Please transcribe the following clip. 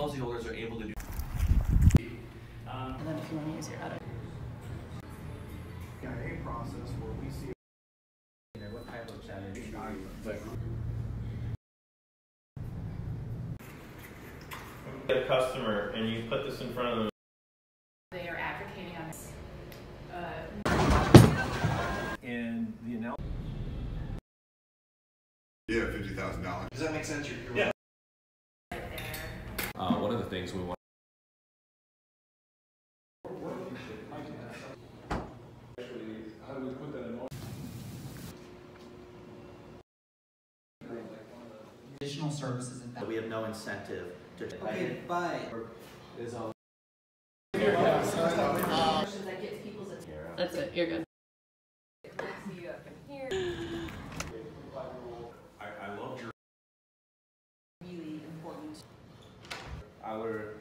policyholders are able to do. And then if you want to use your other. GIA process where we see What type of challenge do you Get a customer and you put this in front of them. They are advocating on this. Uh, and the analysis. Yeah, fifty thousand dollars. Does that make sense? You're, you're Yeah. Uh, one of the things we want. Additional services and. We have no incentive to. Okay, bye. Uh, questions that gets people's attention. That's it. You're good. our